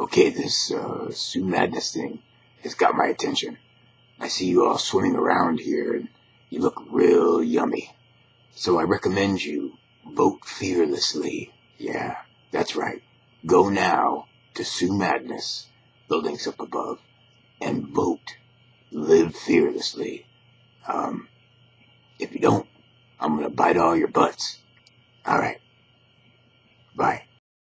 Okay, this uh, Tsu Madness thing has got my attention. I see you all swimming around here, and you look real yummy. So I recommend you vote fearlessly. Yeah, that's right. Go now to Tsu Madness, the links up above, and vote. Live fearlessly. Um, if you don't, I'm gonna bite all your butts. Alright.